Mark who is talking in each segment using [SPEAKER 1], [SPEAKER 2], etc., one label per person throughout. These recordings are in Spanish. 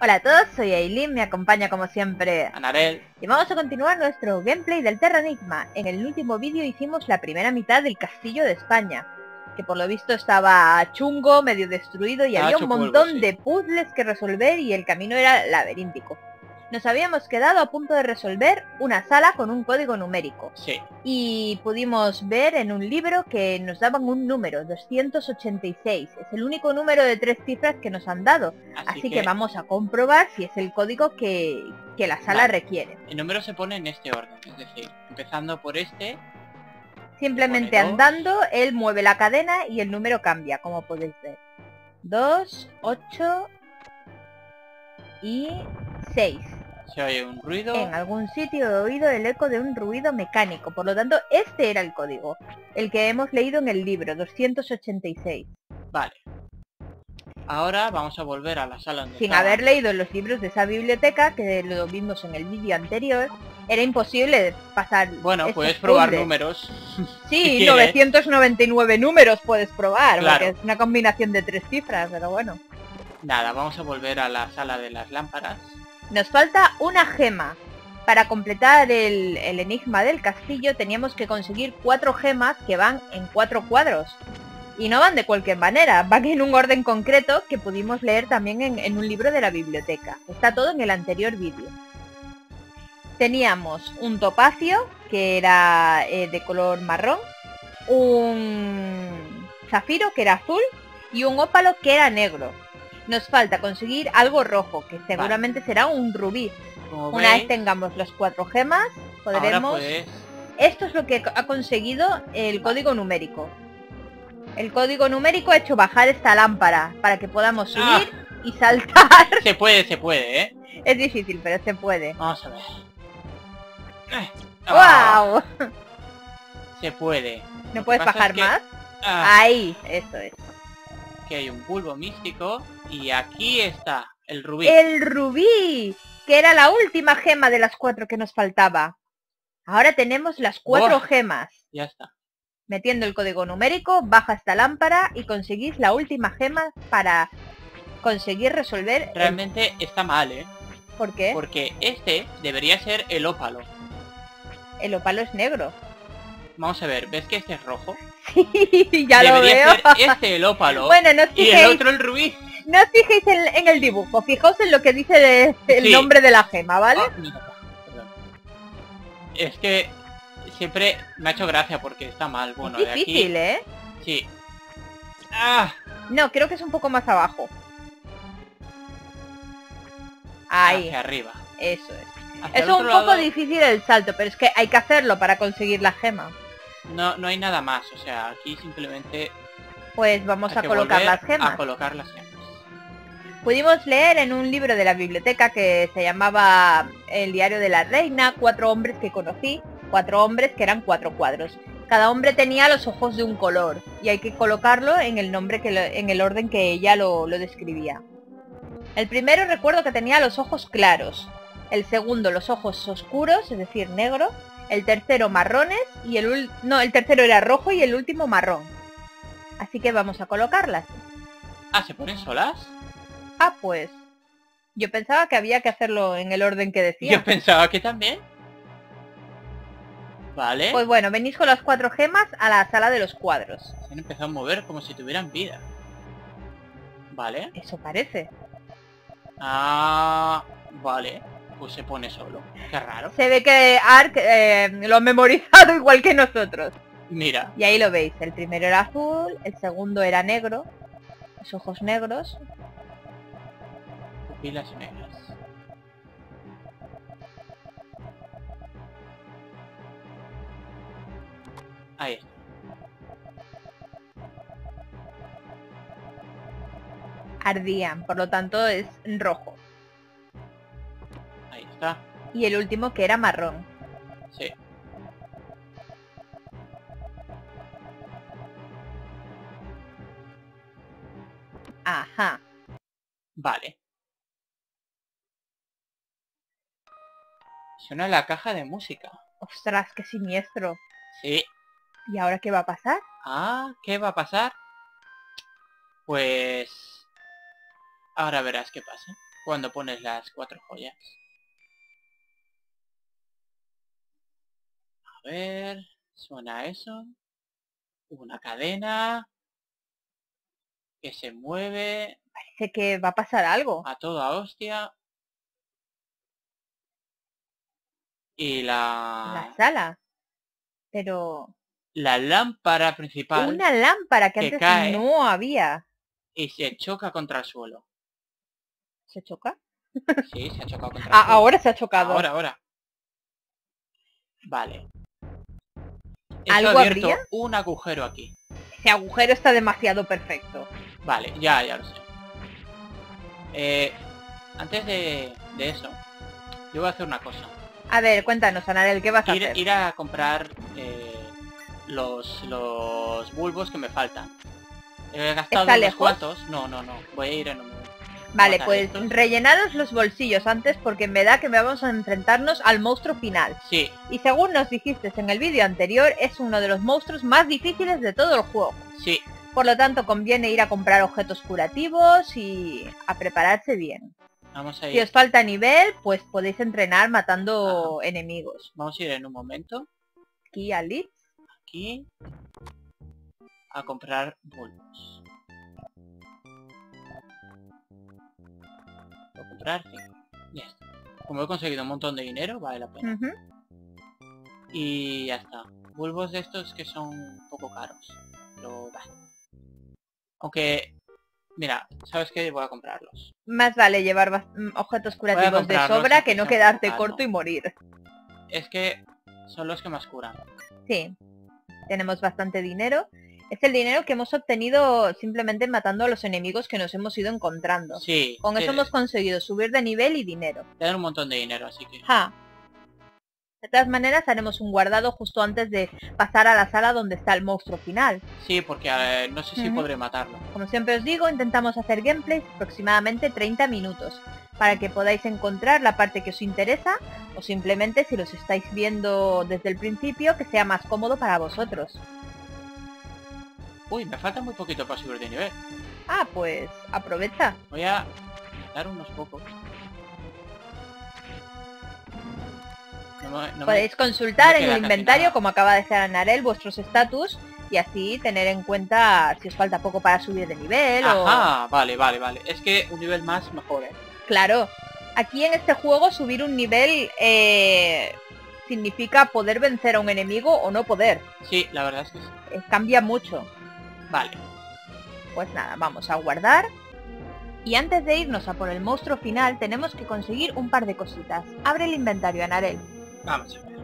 [SPEAKER 1] Hola a todos, soy Aileen, me acompaña como siempre
[SPEAKER 2] Anarel.
[SPEAKER 1] y vamos a continuar nuestro gameplay del Terra Enigma. En el último vídeo hicimos la primera mitad del castillo de España, que por lo visto estaba chungo, medio destruido y
[SPEAKER 2] Ah,
[SPEAKER 1] había un
[SPEAKER 2] polvo,
[SPEAKER 1] montón
[SPEAKER 2] sí.
[SPEAKER 1] de puzzles que resolver y el camino era laberíntico. Nos habíamos quedado a punto de resolver una sala con un código numérico
[SPEAKER 2] Sí.
[SPEAKER 1] y pudimos ver en un libro que nos daban un número, 286. Es el único número de tres cifras que nos han dado.
[SPEAKER 2] Así,
[SPEAKER 1] Así que vamos a comprobar si es el código que, que la sala
[SPEAKER 2] Vale.
[SPEAKER 1] requiere.
[SPEAKER 2] El número se pone en este orden, es decir, empezando por este.
[SPEAKER 1] Simplemente
[SPEAKER 2] dos.
[SPEAKER 1] andando, él mueve la cadena y el número cambia, como podéis ver. 2, 8 y 6.
[SPEAKER 2] Se oye un ruido.
[SPEAKER 1] En algún sitio he oído el eco de un ruido mecánico, por lo tanto este era el código, el que hemos leído en el libro, 286.
[SPEAKER 2] Vale. Ahora vamos a volver a la sala donde
[SPEAKER 1] Sin
[SPEAKER 2] estaba.
[SPEAKER 1] haber leído los libros de esa biblioteca, que lo vimos en el vídeo anterior, era imposible pasar
[SPEAKER 2] Bueno, puedes probar
[SPEAKER 1] puzzles.
[SPEAKER 2] números.
[SPEAKER 1] Sí,
[SPEAKER 2] si quieres.
[SPEAKER 1] 999 números puedes probar,
[SPEAKER 2] Claro.
[SPEAKER 1] porque es una combinación de tres cifras, pero bueno.
[SPEAKER 2] Nada, vamos a volver a la sala de las lámparas.
[SPEAKER 1] Nos falta una gema. Para completar el, enigma del castillo teníamos que conseguir cuatro gemas que van en cuatro cuadros. Y no van de cualquier manera, van en un orden concreto que pudimos leer también en, en un libro de la biblioteca. Está todo en el anterior vídeo. Teníamos un topacio, que era eh, de color marrón, un zafiro, que era azul, y un ópalo, que era negro. Nos falta conseguir algo rojo, que seguramente será un rubí.
[SPEAKER 2] Como
[SPEAKER 1] Una
[SPEAKER 2] veis,
[SPEAKER 1] vez tengamos las cuatro gemas, podremos... Esto es lo que ha conseguido el código numérico. El código numérico ha hecho bajar esta lámpara para que podamos
[SPEAKER 2] Ah.
[SPEAKER 1] subir y saltar.
[SPEAKER 2] Se puede, se puede, ¿eh?
[SPEAKER 1] Es difícil, pero se puede.
[SPEAKER 2] Vamos a ver. Eh. Ah,
[SPEAKER 1] ¡Wow!
[SPEAKER 2] Se puede.
[SPEAKER 1] ¿No puedes bajar
[SPEAKER 2] es que-
[SPEAKER 1] más?
[SPEAKER 2] Ah,
[SPEAKER 1] Ahí, eso es.
[SPEAKER 2] Que hay un bulbo místico. Y aquí está el rubí.
[SPEAKER 1] El rubí, que era la última gema de las cuatro que nos faltaba. Ahora tenemos las cuatro gemas.
[SPEAKER 2] Ya está.
[SPEAKER 1] Metiendo el código numérico, baja esta lámpara y conseguís la última gema para conseguir resolver... el-
[SPEAKER 2] Realmente está mal, ¿eh?
[SPEAKER 1] ¿Por qué?
[SPEAKER 2] Porque este debería ser el ópalo.
[SPEAKER 1] El opalo es negro.
[SPEAKER 2] Vamos a ver, ¿ves que este es rojo?
[SPEAKER 1] Sí, ya lo veo.
[SPEAKER 2] ser este el ópalo
[SPEAKER 1] Bueno, no os
[SPEAKER 2] y el
[SPEAKER 1] fijéis,
[SPEAKER 2] otro el rubí.
[SPEAKER 1] no os fijéis en, en el dibujo, fijaos en lo que dice de- el
[SPEAKER 2] Sí.
[SPEAKER 1] nombre de la gema, ¿vale?
[SPEAKER 2] Ah, perdón. Es que siempre me ha hecho gracia porque está mal. Bueno,
[SPEAKER 1] es
[SPEAKER 2] de
[SPEAKER 1] difícil,
[SPEAKER 2] aquí...
[SPEAKER 1] ¿eh?
[SPEAKER 2] Sí. Ah,
[SPEAKER 1] No, creo que es un poco más abajo. Ahí,
[SPEAKER 2] hacia arriba.
[SPEAKER 1] eso es.
[SPEAKER 2] Hacia
[SPEAKER 1] Es un poco
[SPEAKER 2] lado
[SPEAKER 1] difícil el salto, pero es que hay que hacerlo para conseguir la gema.
[SPEAKER 2] No, no hay nada más. O sea, aquí simplemente
[SPEAKER 1] Pues vamos a colocar las gemas.
[SPEAKER 2] A colocar las gemas.
[SPEAKER 1] Pudimos leer en un libro de la biblioteca que se llamaba El diario de la reina, cuatro hombres que conocí, cuatro hombres que eran cuatro cuadros. Cada hombre tenía los ojos de un color y hay que colocarlo en el nombre que lo- en el orden que ella lo, lo describía. El primero recuerdo que tenía los ojos claros, el segundo los ojos oscuros, es decir, negro, el tercero marrones y el ul- no, el tercero era rojo y el último marrón. Así que vamos a colocarlas.
[SPEAKER 2] Ah, ¿se ponen solas?
[SPEAKER 1] Ah, pues. Yo pensaba que había que hacerlo en el orden que decía.
[SPEAKER 2] Yo pensaba que también. Vale.
[SPEAKER 1] Pues bueno, venís con las cuatro gemas a la sala de los cuadros.
[SPEAKER 2] Se han empezado a mover como si tuvieran vida. Vale.
[SPEAKER 1] Eso parece.
[SPEAKER 2] Ah, vale. Pues se pone solo. Qué raro.
[SPEAKER 1] Se ve que Ark eh, lo ha memorizado igual que nosotros.
[SPEAKER 2] Mira.
[SPEAKER 1] Y ahí lo veis. El primero era azul, el segundo era negro. Los ojos negros.
[SPEAKER 2] Pupilas negras. Ahí está.
[SPEAKER 1] Ardían, por lo tanto es rojo.
[SPEAKER 2] Está.
[SPEAKER 1] Y el último que era marrón.
[SPEAKER 2] Sí.
[SPEAKER 1] Ajá.
[SPEAKER 2] Vale. Suena la caja de música.
[SPEAKER 1] Ostras, qué siniestro.
[SPEAKER 2] Sí.
[SPEAKER 1] ¿Y ahora qué va a pasar?
[SPEAKER 2] Ah, ¿qué va a pasar? Pues... Ahora verás qué pasa. cuando pones las cuatro joyas. Ver, suena eso. Una cadena que se mueve
[SPEAKER 1] Parece que va a pasar algo.
[SPEAKER 2] a toda hostia. Y la,
[SPEAKER 1] La sala. Pero
[SPEAKER 2] la lámpara principal
[SPEAKER 1] una lámpara que,
[SPEAKER 2] que
[SPEAKER 1] antes
[SPEAKER 2] cae.
[SPEAKER 1] no había.
[SPEAKER 2] y se choca contra el suelo.
[SPEAKER 1] ¿Se choca?
[SPEAKER 2] Sí, se ha chocado contra el
[SPEAKER 1] Ah,
[SPEAKER 2] suelo.
[SPEAKER 1] ahora se ha chocado.
[SPEAKER 2] Ahora, ahora. Vale.
[SPEAKER 1] ¿Algo
[SPEAKER 2] abierto
[SPEAKER 1] habría?
[SPEAKER 2] un agujero aquí.
[SPEAKER 1] Ese agujero está demasiado perfecto.
[SPEAKER 2] Vale, ya, ya lo sé. Eh, antes de, de eso, yo voy a hacer una cosa.
[SPEAKER 1] A ver, cuéntanos, Anarel, ¿qué vas a
[SPEAKER 2] Ir,
[SPEAKER 1] hacer?
[SPEAKER 2] ir a comprar eh, los, los bulbos que me faltan. He gastado
[SPEAKER 1] ¿Está
[SPEAKER 2] unos
[SPEAKER 1] lejos?
[SPEAKER 2] cuantos. No, no, no. Voy a ir en un.
[SPEAKER 1] Vale, pues
[SPEAKER 2] estos.
[SPEAKER 1] rellenados los bolsillos antes porque me da que me vamos a enfrentarnos al monstruo final.
[SPEAKER 2] Sí,
[SPEAKER 1] Y según nos dijiste en el vídeo anterior, es uno de los monstruos más difíciles de todo el juego.
[SPEAKER 2] sí.
[SPEAKER 1] Por lo tanto, conviene ir a comprar objetos curativos y a prepararse bien.
[SPEAKER 2] Vamos a
[SPEAKER 1] Si
[SPEAKER 2] ir.
[SPEAKER 1] os falta nivel, pues podéis entrenar matando enemigos.
[SPEAKER 2] Vamos a ir en un momento.
[SPEAKER 1] Aquí a Leeds.
[SPEAKER 2] Aquí. A comprar bulbos. Como he conseguido un montón de dinero, vale la pena. Y ya está. Bulbos de estos que son un poco caros. Pero va. Aunque... Mira, ¿sabes qué? Voy a comprarlos.
[SPEAKER 1] Más vale llevar mm, objetos curativos de sobra que no quedarte corto y morir.
[SPEAKER 2] Es que son los que más curan.
[SPEAKER 1] Sí, tenemos bastante dinero. Es el dinero que hemos obtenido simplemente matando a los enemigos que nos hemos ido encontrando.
[SPEAKER 2] Sí.
[SPEAKER 1] Con eso hemos conseguido subir de nivel y dinero.
[SPEAKER 2] te dan un montón de dinero, así que...
[SPEAKER 1] Ja. De todas maneras haremos un guardado justo antes de pasar a la sala donde está el monstruo final.
[SPEAKER 2] Sí, porque eh, no sé si podré matarlo.
[SPEAKER 1] Como siempre os digo, intentamos hacer gameplays aproximadamente 30 minutos para que podáis encontrar la parte que os interesa o simplemente si los estáis viendo desde el principio que sea más cómodo para vosotros.
[SPEAKER 2] Uy, me falta muy poquito para subir de nivel.
[SPEAKER 1] Ah, pues aprovecha.
[SPEAKER 2] Voy a dar unos pocos. No me- no me-
[SPEAKER 1] Podéis consultar en el inventario,
[SPEAKER 2] nada.
[SPEAKER 1] como acaba de hacer Anarel, vuestros estatus y así tener en cuenta si os falta poco para subir de nivel o...
[SPEAKER 2] Ajá, vale, vale, vale. Es que un nivel más mejor, ¿eh?
[SPEAKER 1] Claro, aquí en este juego subir un nivel eh, significa poder vencer a un enemigo o no poder.
[SPEAKER 2] Sí, la verdad es que sí.
[SPEAKER 1] Eh, cambia mucho.
[SPEAKER 2] Vale.
[SPEAKER 1] Pues nada, vamos a guardar. Y antes de irnos a por el monstruo final, tenemos que conseguir un par de cositas. Abre el inventario, Anarel.
[SPEAKER 2] Vamos a ver.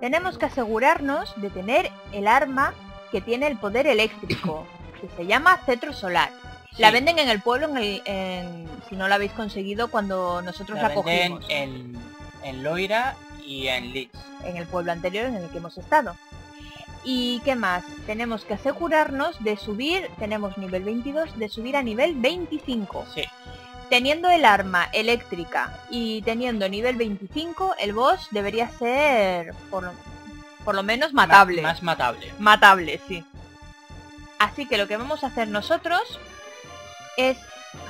[SPEAKER 1] Tenemos que asegurarnos de tener el arma que tiene el poder eléctrico, que se llama Cetro Solar. La venden en el pueblo, en el- en- si no la habéis conseguido, cuando nosotros la,
[SPEAKER 2] la
[SPEAKER 1] cogimos.
[SPEAKER 2] en, en Loira y en Leeds.
[SPEAKER 1] en el pueblo anterior en el que hemos estado. ¿Y qué más? Tenemos que asegurarnos de subir, tenemos nivel 22, de subir a nivel 25.
[SPEAKER 2] Sí,
[SPEAKER 1] Teniendo el arma eléctrica y teniendo nivel 25, el boss debería ser por, lo- por lo menos matable.
[SPEAKER 2] Más, más matable.
[SPEAKER 1] Matable, sí. Así que lo que vamos a hacer nosotros es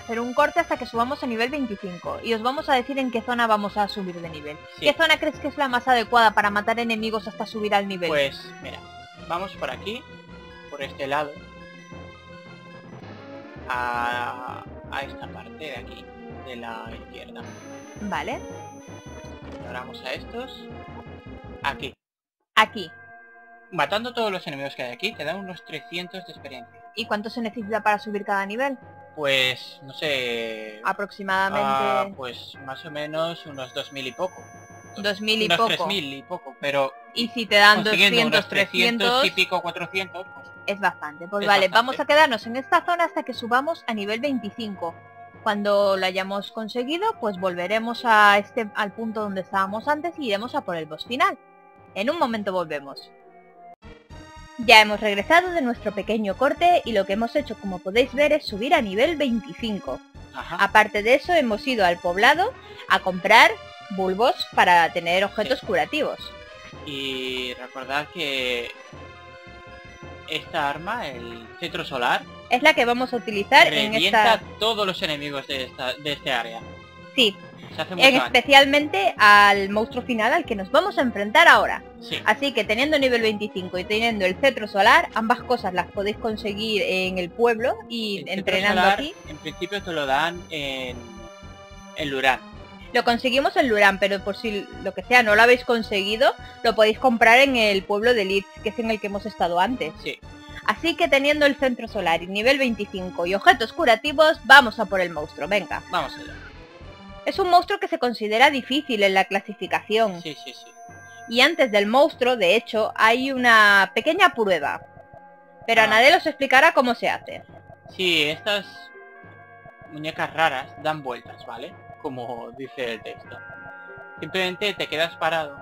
[SPEAKER 1] hacer un corte hasta que subamos a nivel 25 y os vamos a decir en qué zona vamos a subir de nivel.
[SPEAKER 2] Sí.
[SPEAKER 1] ¿Qué zona crees que es la más adecuada para matar enemigos hasta subir al nivel?
[SPEAKER 2] Pues, mira, vamos por aquí, por este lado, a, a esta parte de aquí, de la izquierda.
[SPEAKER 1] Vale,
[SPEAKER 2] Ignoramos a estos. Aquí.
[SPEAKER 1] aquí.
[SPEAKER 2] Matando todos los enemigos que hay aquí, te dan unos 300 de experiencia.
[SPEAKER 1] ¿Y cuánto se necesita para subir cada nivel?
[SPEAKER 2] Pues, no sé...
[SPEAKER 1] Aproximadamente
[SPEAKER 2] ah, pues más o menos unos 2000 y poco.
[SPEAKER 1] 2000 y
[SPEAKER 2] unos
[SPEAKER 1] poco.
[SPEAKER 2] 3000 y poco, pero
[SPEAKER 1] Y si te dan
[SPEAKER 2] consiguiendo
[SPEAKER 1] 200,
[SPEAKER 2] unos 300
[SPEAKER 1] 300,
[SPEAKER 2] y pico, 400, pues,
[SPEAKER 1] es bastante. Pues
[SPEAKER 2] Es
[SPEAKER 1] vale,
[SPEAKER 2] bastante.
[SPEAKER 1] vamos a quedarnos en esta zona hasta que subamos a nivel 25. Cuando lo hayamos conseguido, pues volveremos a este, al punto donde estábamos antes y iremos a por el boss final. En un momento volvemos. Ya hemos regresado de nuestro pequeño corte y lo que hemos hecho, como podéis ver, es subir a nivel 25.
[SPEAKER 2] ajá.
[SPEAKER 1] Aparte de eso, hemos ido al poblado a comprar bulbos para tener objetos curativos.
[SPEAKER 2] Y recordad que esta arma, el cetro solar,
[SPEAKER 1] Es la que vamos a utilizar en esta...
[SPEAKER 2] todos los enemigos de, esta, de este área.
[SPEAKER 1] Sí, especialmente al monstruo final al que nos vamos a enfrentar ahora.
[SPEAKER 2] Sí.
[SPEAKER 1] Así que teniendo nivel 25 y teniendo el cetro solar, ambas cosas las podéis conseguir en el pueblo y
[SPEAKER 2] El
[SPEAKER 1] entrenando
[SPEAKER 2] solar,
[SPEAKER 1] aquí.
[SPEAKER 2] En principio te lo dan en, en Lurán.
[SPEAKER 1] Lo conseguimos en Lurán, pero por si lo que sea no lo habéis conseguido, lo podéis comprar en el pueblo de Leeds, que es en el que hemos estado antes.
[SPEAKER 2] Sí.
[SPEAKER 1] Así que teniendo el centro solar y nivel 25 y objetos curativos, vamos a por el monstruo, venga.
[SPEAKER 2] Vamos allá.
[SPEAKER 1] Es un monstruo que se considera difícil en la clasificación.
[SPEAKER 2] Sí, sí, sí.
[SPEAKER 1] Y antes del monstruo, de hecho, hay una pequeña prueba. Pero
[SPEAKER 2] Ah.
[SPEAKER 1] Anadel os explicará cómo se hace.
[SPEAKER 2] Sí, estas muñecas raras dan vueltas, ¿vale? Como dice el texto. Simplemente te quedas parado.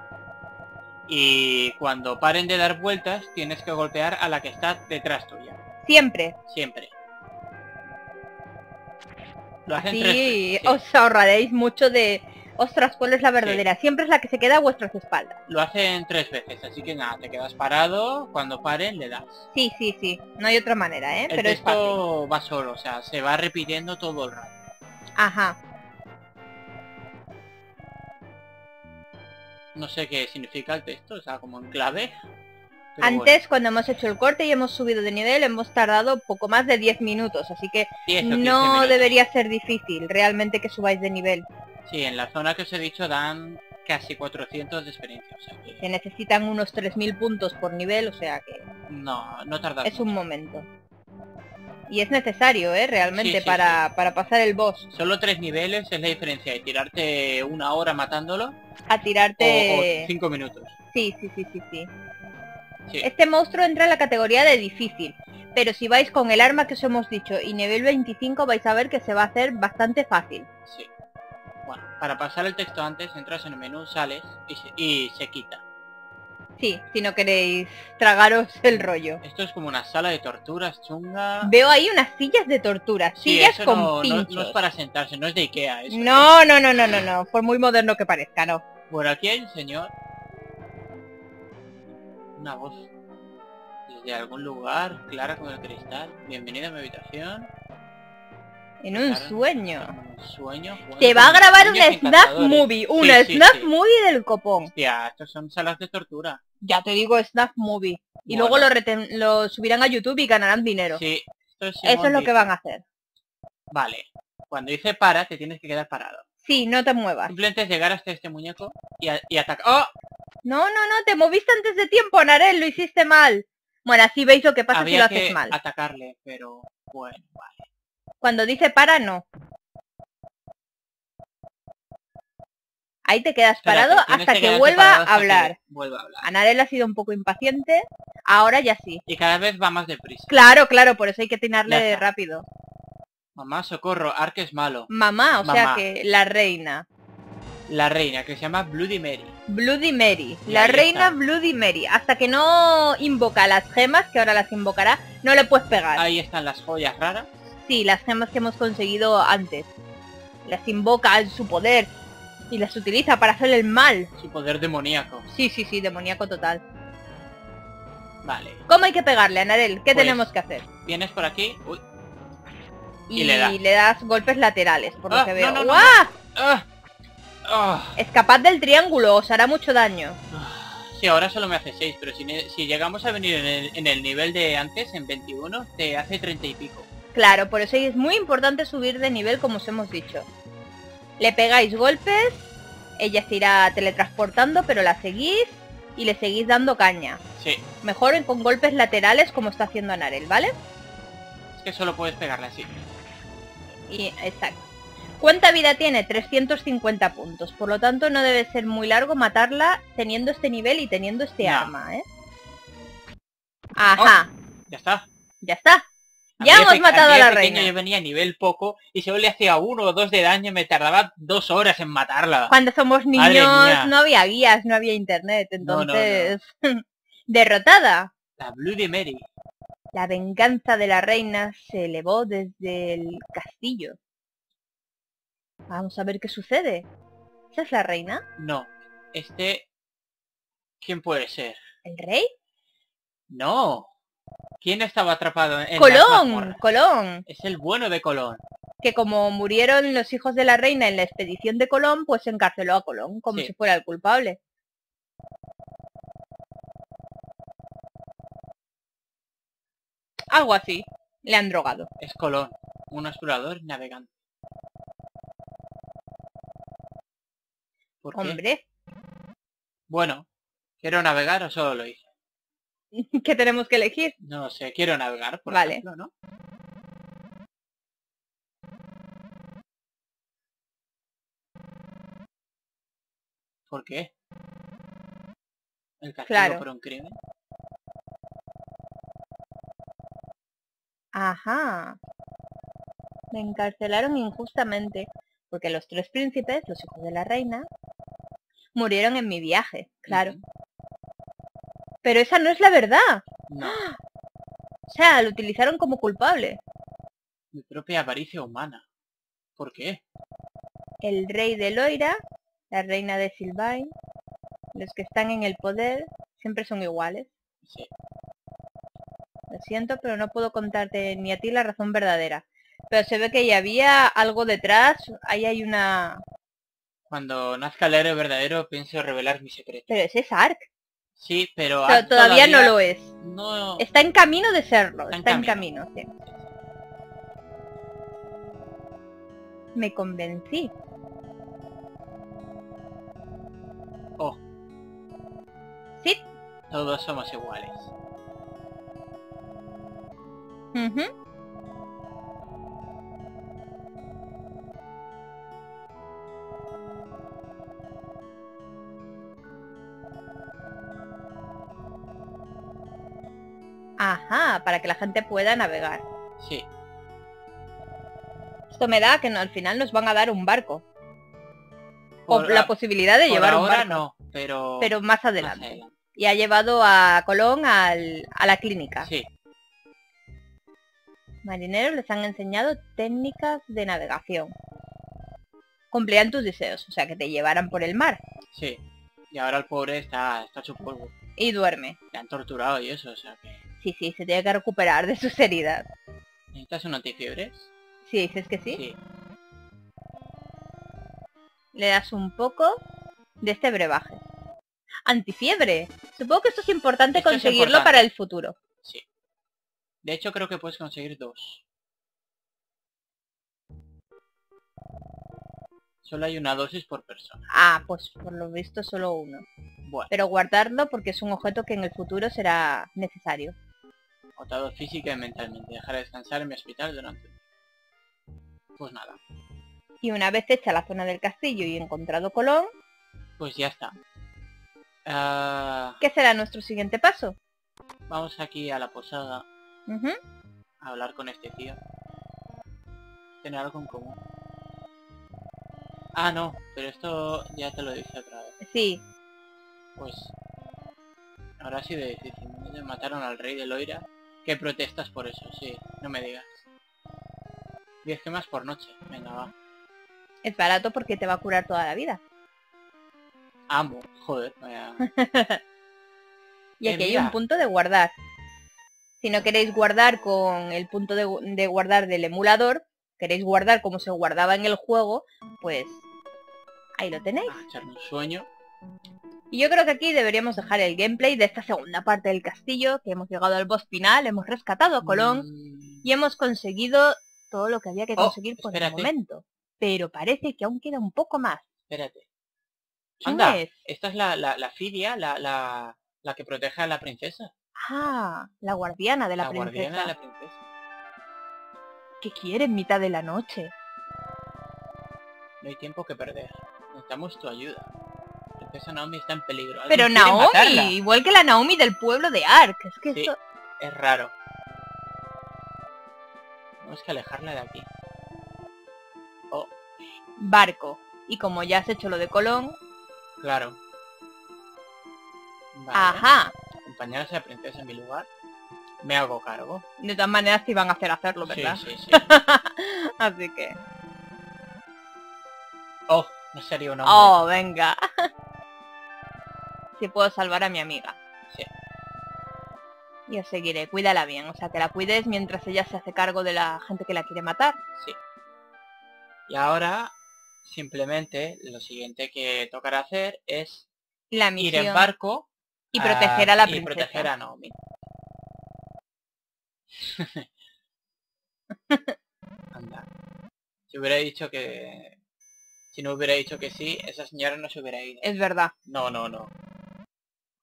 [SPEAKER 2] Y cuando paren de dar vueltas, tienes que golpear a la que está detrás tuya.
[SPEAKER 1] Siempre.
[SPEAKER 2] Siempre. Lo hacen tres veces, sí.
[SPEAKER 1] os ahorraréis mucho de... Ostras, ¿cuál es la verdadera? Siempre es la que se queda a vuestras espaldas.
[SPEAKER 2] Lo hacen tres veces, así que nada, te quedas parado, cuando paren le das.
[SPEAKER 1] Sí, sí, sí. No hay otra manera, ¿eh?
[SPEAKER 2] El
[SPEAKER 1] Pero es fácil.
[SPEAKER 2] texto va solo, o sea, se va repitiendo todo el rato.
[SPEAKER 1] Ajá.
[SPEAKER 2] No sé qué significa el texto, o sea, como en clave.
[SPEAKER 1] Antes, cuando hemos hecho el corte y hemos subido de nivel, hemos tardado poco más de 10 minutos, así que
[SPEAKER 2] bueno, 10 o 15
[SPEAKER 1] no debería ser difícil realmente que subáis de nivel.
[SPEAKER 2] Sí, en la zona que os he dicho dan casi 400 de experiencia, o sea que
[SPEAKER 1] Se necesitan unos 3.000 puntos por nivel, o sea que
[SPEAKER 2] no, no tardas
[SPEAKER 1] es un momento. Y es necesario, ¿eh? Realmente,
[SPEAKER 2] Sí, sí,
[SPEAKER 1] para, para pasar el boss.
[SPEAKER 2] Solo tres niveles es la diferencia de tirarte una hora matándolo
[SPEAKER 1] A tirarte...
[SPEAKER 2] o cinco minutos.
[SPEAKER 1] Sí, sí, sí, sí, sí.
[SPEAKER 2] Sí.
[SPEAKER 1] Este monstruo entra en la categoría de difícil, pero si vais con el arma que os hemos dicho y nivel 25 vais a ver que se va a hacer bastante fácil.
[SPEAKER 2] Sí. Bueno, para pasar el texto antes, entras en el menú, sales y se, y se quita.
[SPEAKER 1] Sí, si no queréis tragaros el rollo.
[SPEAKER 2] Esto es como una sala de torturas chunga.
[SPEAKER 1] Veo ahí unas sillas de tortura,
[SPEAKER 2] Sí,
[SPEAKER 1] sillas
[SPEAKER 2] eso
[SPEAKER 1] con
[SPEAKER 2] no, no-
[SPEAKER 1] pinchos.
[SPEAKER 2] no es para sentarse, no es de Ikea eso. ¿eh?
[SPEAKER 1] no, no, no, no, no, no, por muy moderno que parezca, no.
[SPEAKER 2] Por aquí hay un señor. Una voz. Desde algún lugar, clara como el cristal. Bienvenido a mi habitación.
[SPEAKER 1] En un
[SPEAKER 2] Claro.
[SPEAKER 1] sueño.
[SPEAKER 2] Un sueño. jugando
[SPEAKER 1] Te va a
[SPEAKER 2] con
[SPEAKER 1] grabar un
[SPEAKER 2] niños
[SPEAKER 1] snap
[SPEAKER 2] encantadores.
[SPEAKER 1] movie, un
[SPEAKER 2] Sí, sí,
[SPEAKER 1] snap
[SPEAKER 2] sí.
[SPEAKER 1] movie del copón.
[SPEAKER 2] Hostia, estos son salas de tortura.
[SPEAKER 1] Ya te digo snap movie. Y
[SPEAKER 2] Bueno.
[SPEAKER 1] luego lo, subirán a YouTube y ganarán dinero.
[SPEAKER 2] Sí, esto es
[SPEAKER 1] Eso es lo que van a hacer.
[SPEAKER 2] Vale. Cuando dice para, te tienes que quedar parado.
[SPEAKER 1] Sí, no te muevas.
[SPEAKER 2] Simplemente es llegar hasta este muñeco y, y atacar. ¡Oh!
[SPEAKER 1] No, no, no, te moviste antes de tiempo, Narel, lo hiciste mal. Bueno, así veis lo que pasa si lo
[SPEAKER 2] Había
[SPEAKER 1] haces
[SPEAKER 2] que
[SPEAKER 1] mal.
[SPEAKER 2] atacarle, pero bueno, vale.
[SPEAKER 1] Cuando dice para, no. Ahí te quedas parado hasta que vuelva a
[SPEAKER 2] que
[SPEAKER 1] hablar.
[SPEAKER 2] Vuelva a hablar.
[SPEAKER 1] Anarel ha sido un poco impaciente, ahora ya sí.
[SPEAKER 2] Y cada vez va más deprisa.
[SPEAKER 1] Claro, claro, por eso hay que atinarle rápido.
[SPEAKER 2] Mamá, socorro, Ark es malo.
[SPEAKER 1] Mamá, o sea que la reina.
[SPEAKER 2] La reina, que se llama Bloody Mary.
[SPEAKER 1] Bloody Mary.
[SPEAKER 2] Y
[SPEAKER 1] La reina
[SPEAKER 2] está.
[SPEAKER 1] Bloody Mary. Hasta que no invoca las gemas, que ahora las invocará, no le puedes pegar.
[SPEAKER 2] Ahí están las joyas raras.
[SPEAKER 1] Sí, las gemas que hemos conseguido antes. Las invoca en su poder. Y las utiliza para hacer el mal.
[SPEAKER 2] Su poder demoníaco.
[SPEAKER 1] Sí, sí, sí, demoníaco total.
[SPEAKER 2] Vale.
[SPEAKER 1] ¿Cómo hay que pegarle, Anarel? ¿Qué
[SPEAKER 2] Pues-
[SPEAKER 1] tenemos que hacer?
[SPEAKER 2] Vienes por aquí. Uy.
[SPEAKER 1] Y,
[SPEAKER 2] y le das.
[SPEAKER 1] das golpes laterales, por lo
[SPEAKER 2] Ah,
[SPEAKER 1] que veo.
[SPEAKER 2] no. ¡Ah! ¡Ah!
[SPEAKER 1] Escapad del triángulo, os hará mucho daño.
[SPEAKER 2] Sí, ahora solo me hace 6, pero si, si llegamos a venir en el, en el nivel de antes, en 21, te hace 30 y pico.
[SPEAKER 1] Claro, por eso es muy importante subir de nivel como os hemos dicho. Le pegáis golpes, ella se irá teletransportando, pero la seguís y le seguís dando caña.
[SPEAKER 2] Sí,
[SPEAKER 1] Mejor en- con golpes laterales como está haciendo Anarel, ¿vale?
[SPEAKER 2] es que solo puedes pegarle así.
[SPEAKER 1] Y exacto. ¿Cuánta vida tiene? 350 puntos. Por lo tanto, no debe ser muy largo matarla teniendo este nivel y teniendo este
[SPEAKER 2] No.
[SPEAKER 1] arma, ¿eh? Ajá,
[SPEAKER 2] Ya está.
[SPEAKER 1] ya está. Ya hemos matado a la reina.
[SPEAKER 2] Yo venía a nivel poco y solo le hacía uno o dos de daño y me tardaba dos horas en matarla.
[SPEAKER 1] Cuando somos niños no había guías, no había internet,
[SPEAKER 2] No, no, no.
[SPEAKER 1] entonces... Derrotada.
[SPEAKER 2] La Bloody Mary.
[SPEAKER 1] La venganza de la reina se elevó desde el castillo. Vamos a ver qué sucede. ¿Esa es la reina?
[SPEAKER 2] No. Este... ¿Quién puede ser?
[SPEAKER 1] ¿El rey?
[SPEAKER 2] No. ¿Quién estaba atrapado en
[SPEAKER 1] Colón? Colón.
[SPEAKER 2] Es el bueno de Colón.
[SPEAKER 1] que como murieron los hijos de la reina en la expedición de Colón, pues encarceló a Colón, como
[SPEAKER 2] Sí.
[SPEAKER 1] si fuera el culpable. Algo así. Le han drogado.
[SPEAKER 2] Es Colón, un explorador navegante. ¿Por qué?
[SPEAKER 1] Hombre,
[SPEAKER 2] Bueno, ¿quiero navegar o solo lo hice?
[SPEAKER 1] ¿qué tenemos que elegir?
[SPEAKER 2] No sé, quiero navegar, por
[SPEAKER 1] Vale.
[SPEAKER 2] ejemplo, ¿no? ¿Por qué? ¿El castigo
[SPEAKER 1] Claro.
[SPEAKER 2] por un crimen?
[SPEAKER 1] Ajá. Me encarcelaron injustamente, porque los tres príncipes, los hijos de la reina, murieron en mi viaje, claro. Pero esa no es la verdad.
[SPEAKER 2] No,
[SPEAKER 1] O sea, lo utilizaron como culpable.
[SPEAKER 2] mi propia avaricia humana. ¿Por qué?
[SPEAKER 1] El rey de Loira, la reina de Silvain, los que están en el poder, siempre son iguales.
[SPEAKER 2] Sí.
[SPEAKER 1] Lo siento, pero no puedo contarte ni a ti la razón verdadera. Pero se ve que ya había algo detrás, ahí hay una...
[SPEAKER 2] Cuando nazca el héroe verdadero pienso revelar mi secreto.
[SPEAKER 1] Pero ese es Ark,
[SPEAKER 2] Sí, pero...
[SPEAKER 1] pero
[SPEAKER 2] Ark
[SPEAKER 1] todavía no lo es.
[SPEAKER 2] No...
[SPEAKER 1] Está en camino de serlo,
[SPEAKER 2] Está en
[SPEAKER 1] está en camino, sí. Me convencí.
[SPEAKER 2] Oh,
[SPEAKER 1] Sí.
[SPEAKER 2] todos somos iguales.
[SPEAKER 1] ujú. Ajá, para que la gente pueda navegar.
[SPEAKER 2] Sí,
[SPEAKER 1] Esto me da que no- al final nos van a dar un barco. O
[SPEAKER 2] Por-
[SPEAKER 1] la
[SPEAKER 2] a-
[SPEAKER 1] posibilidad de
[SPEAKER 2] por
[SPEAKER 1] llevar un
[SPEAKER 2] ahora
[SPEAKER 1] barco.
[SPEAKER 2] no, pero...
[SPEAKER 1] Pero más adelante. Y ha llevado a Colón al- a la clínica.
[SPEAKER 2] Sí,
[SPEAKER 1] Marineros les han enseñado técnicas de navegación. Cumplían tus deseos, o sea, que te llevaran por el mar.
[SPEAKER 2] sí. Y ahora el pobre está, está hecho polvo.
[SPEAKER 1] Y duerme.
[SPEAKER 2] Le han torturado y eso, o sea que...
[SPEAKER 1] Sí, sí, se tiene que recuperar de sus heridas.
[SPEAKER 2] ¿Necesitas un antifiebres?
[SPEAKER 1] Si dices que sí,
[SPEAKER 2] Sí.
[SPEAKER 1] le das un poco de este brebaje. Antifiebre. Supongo que esto es importante
[SPEAKER 2] Esto es
[SPEAKER 1] conseguirlo
[SPEAKER 2] importante.
[SPEAKER 1] para el futuro.
[SPEAKER 2] Sí. De hecho, creo que puedes conseguir dos. Solo hay una dosis por persona.
[SPEAKER 1] Ah, pues por lo visto solo uno.
[SPEAKER 2] Bueno,
[SPEAKER 1] Pero guardarlo porque es un objeto que en el futuro será necesario.
[SPEAKER 2] Agotado física y mentalmente. Dejar descansar en mi hospital durante... Pues nada,
[SPEAKER 1] Y una vez hecha la zona del castillo y encontrado Colón,
[SPEAKER 2] pues ya está. Ah,
[SPEAKER 1] ¿qué será nuestro siguiente paso?
[SPEAKER 2] vamos aquí a la posada a hablar con este tío. Tener algo en común. Ah, no, pero esto ya te lo dije otra vez.
[SPEAKER 1] Sí,
[SPEAKER 2] Pues... Ahora sí de. ¿no? Mataron al rey de Loira. ¿Qué protestas por eso? Sí, no me digas. 10 gemas por noche. Venga, va.
[SPEAKER 1] es barato porque te va a curar toda la vida.
[SPEAKER 2] Amo. Joder, vaya...
[SPEAKER 1] Y
[SPEAKER 2] Eh,
[SPEAKER 1] aquí hay un punto de guardar. Si no queréis guardar con el punto de, gu- de guardar del emulador, queréis guardar como se guardaba en el juego, pues ahí lo tenéis.
[SPEAKER 2] a echarme un sueño.
[SPEAKER 1] Y yo creo que aquí deberíamos dejar el gameplay de esta segunda parte del castillo, que hemos llegado al boss final, hemos rescatado a Colón
[SPEAKER 2] Mm,
[SPEAKER 1] y hemos conseguido todo lo que había que
[SPEAKER 2] Oh,
[SPEAKER 1] conseguir por el momento. Pero parece que aún queda un poco más.
[SPEAKER 2] Espérate.
[SPEAKER 1] ¿Quién
[SPEAKER 2] Anda,
[SPEAKER 1] es?
[SPEAKER 2] esta es la, la, la Fidia, la, la, la que protege a la princesa.
[SPEAKER 1] Ah, la guardiana de la, princesa.
[SPEAKER 2] guardiana de la princesa.
[SPEAKER 1] ¿Qué quiere en mitad de la noche?
[SPEAKER 2] No hay tiempo que perder. Necesitamos tu ayuda. Princesa Naomi está en peligro.
[SPEAKER 1] Pero
[SPEAKER 2] matarla.
[SPEAKER 1] Naomi, igual que la Naomi del pueblo de Ark. Es que
[SPEAKER 2] Sí.
[SPEAKER 1] esto...
[SPEAKER 2] Es raro. Tenemos que alejarla de aquí. Oh,
[SPEAKER 1] Barco. Y como ya has hecho lo de Colón,
[SPEAKER 2] claro. Vale.
[SPEAKER 1] ajá.
[SPEAKER 2] Acompañar a esa princesa en mi lugar. Me hago cargo.
[SPEAKER 1] De todas maneras te iban a hacer hacerlo,
[SPEAKER 2] Sí,
[SPEAKER 1] ¿verdad?
[SPEAKER 2] sí, sí.
[SPEAKER 1] Así que...
[SPEAKER 2] Oh, no sería un hombre.
[SPEAKER 1] Oh, venga. Si puedo salvar a mi amiga.
[SPEAKER 2] Sí.
[SPEAKER 1] Yo seguiré, cuídala bien, o sea, que la cuides mientras ella se hace cargo de la gente que la quiere matar.
[SPEAKER 2] Sí. Y ahora simplemente lo siguiente que tocará hacer es
[SPEAKER 1] La
[SPEAKER 2] ir en barco
[SPEAKER 1] y proteger a la
[SPEAKER 2] y
[SPEAKER 1] princesa.
[SPEAKER 2] proteger a Naomi. Anda. Si hubiera dicho que... Si no hubiera dicho que sí, esa señora no se hubiera ido.
[SPEAKER 1] Es verdad.
[SPEAKER 2] No, no, no.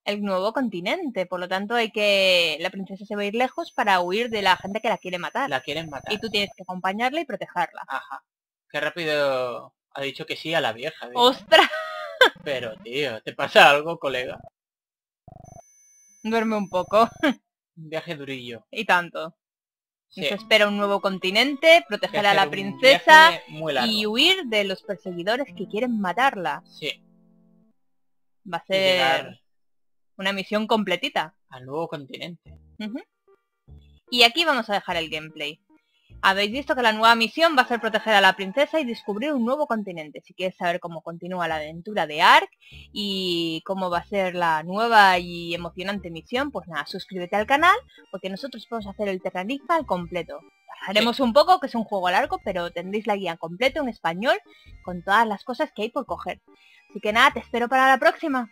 [SPEAKER 1] El nuevo continente. Por lo tanto, hay que... La princesa se va a ir lejos para huir de la gente que la quiere matar.
[SPEAKER 2] La quieren matar.
[SPEAKER 1] Y tú tienes que acompañarla y protegerla.
[SPEAKER 2] Ajá. Qué rápido ha dicho que sí a la vieja. digo.
[SPEAKER 1] ¡Ostras!
[SPEAKER 2] Pero, tío, ¿te pasa algo, colega?
[SPEAKER 1] Duerme un poco.
[SPEAKER 2] Un viaje durillo.
[SPEAKER 1] y tanto.
[SPEAKER 2] Sí.
[SPEAKER 1] Nos espera un nuevo continente, proteger a la princesa y huir de los perseguidores que quieren matarla.
[SPEAKER 2] Sí.
[SPEAKER 1] Va a ser una misión completita.
[SPEAKER 2] al nuevo continente.
[SPEAKER 1] Y aquí vamos a dejar el gameplay. Habéis visto que la nueva misión va a ser proteger a la princesa y descubrir un nuevo continente. Si quieres saber cómo continúa la aventura de Ark y cómo va a ser la nueva y emocionante misión, pues nada, suscríbete al canal porque nosotros podemos hacer el Terranigma al completo. Tardaremos un poco, que es un juego largo, pero tendréis la guía completo en español con todas las cosas que hay por coger. Así que nada, te espero para la próxima.